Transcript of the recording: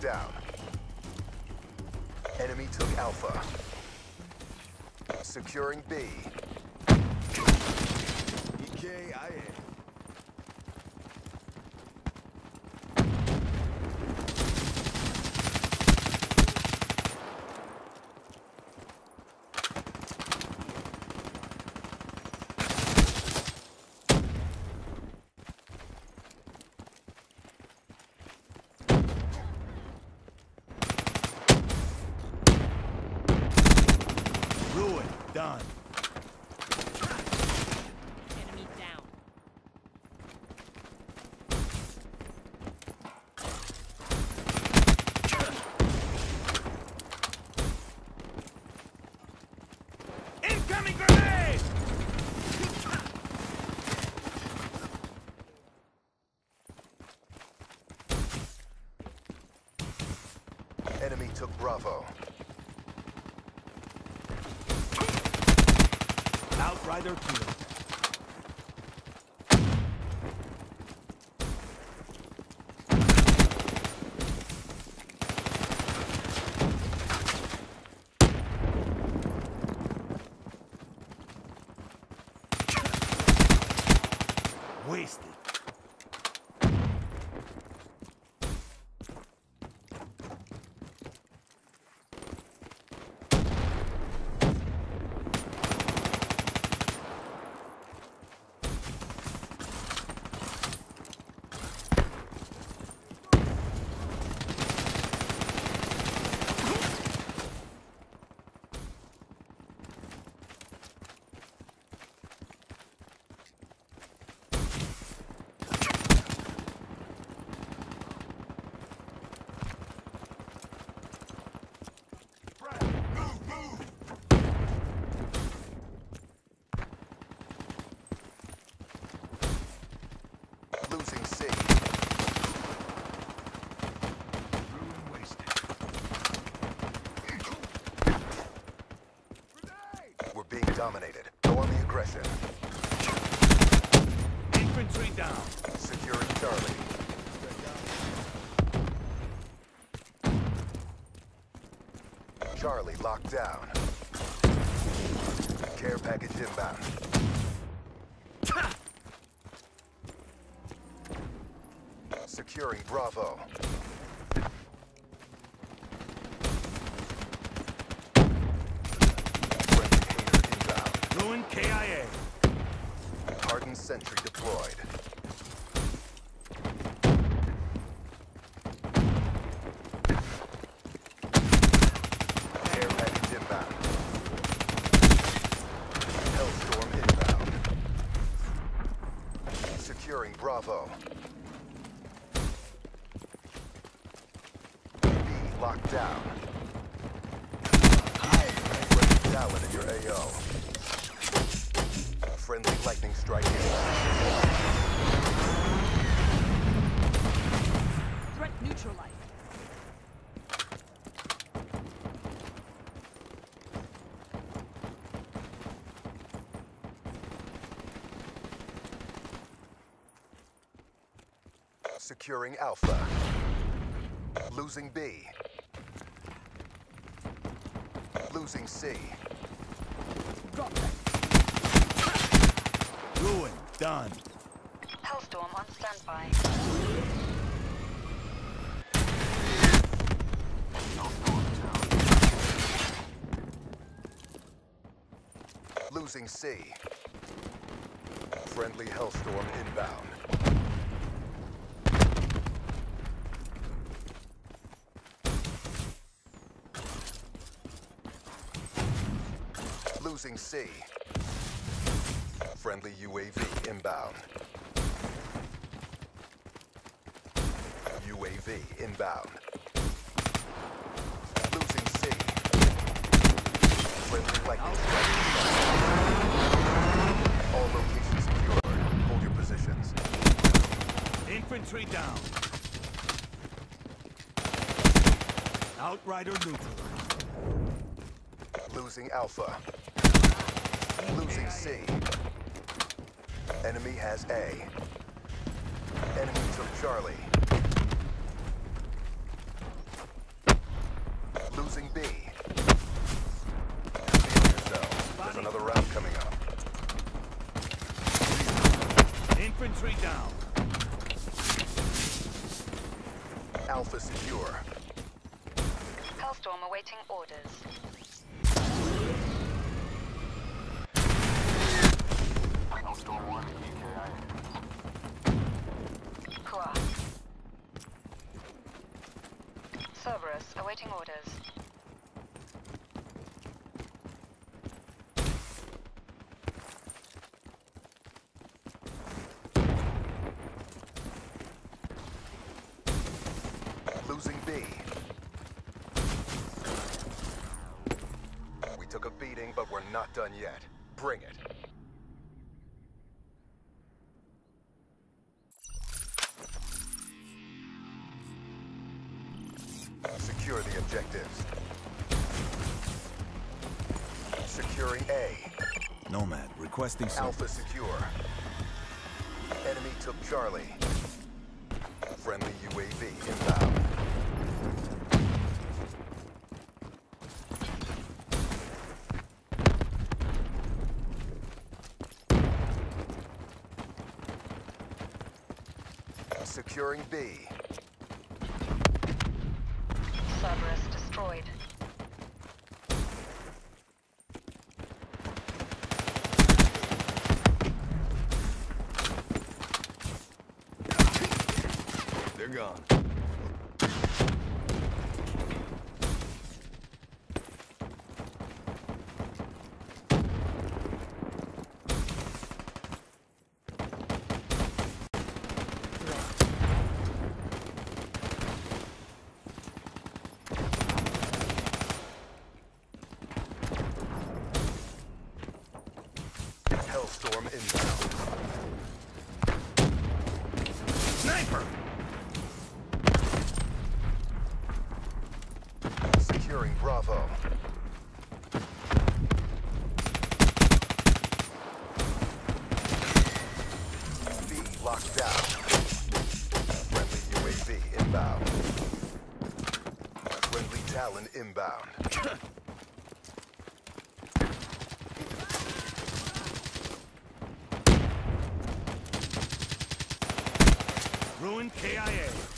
down. Enemy took Alpha. Securing B. EKIA. Ruin. Done. Enemy down. Incoming grenade! Enemy took Bravo. Outrider killed. Wasted. Losing C. Ruin wasted. We're being dominated. Go on the aggression. Infantry down. Securing Charlie. Charlie locked down. Care package inbound. Securing Bravo. Friendly HATR inbound. Ruin KIA. Hardened sentry deployed. Care package inbound. Hellstorm inbound. Securing Bravo. B locked down. Friendly Talon in your AO. Friendly lightning strike inbound. Threat neutralized. Securing Alpha. Losing B. Losing C. Drop that. Ruin. Done. Hellstorm on standby. Losing C. Friendly Hellstorm inbound. Losing C. Friendly UAV inbound. UAV inbound. Losing C. Friendly lightning strike. All locations secured. Hold your positions. Infantry down. Outrider neutral. Losing Alpha. Losing C. Enemy has A. Enemy took Charlie. Losing B. There's another round coming up. Infantry down. Alpha secure. Hellstorm awaiting orders. Hellstorm 1 Hua. Cerberus awaiting orders. Losing B. We took a beating, but we're not done yet. Bring it. Uh, secure the objectives. Securing A. Nomad requesting Alpha service. secure. Enemy took Charlie. Friendly UAV inbound. Securing B. Hellstorm inbound. Sniper! Securing Bravo. B locked down. Friendly UAV inbound. Friendly Talon inbound. Ruin KIA.